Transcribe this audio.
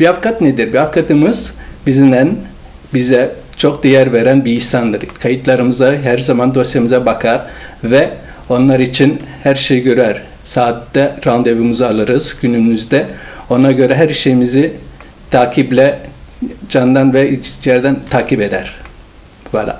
Bir avukat nedir? Bir avukatımız bizden bize çok değer veren bir insandır. Kayıtlarımıza her zaman dosyamıza bakar ve onlar için her şeyi görer. Saatte randevumuzu alırız günümüzde. Ona göre her şeyimizi takiple candan ve içeriden takip eder. Voilà.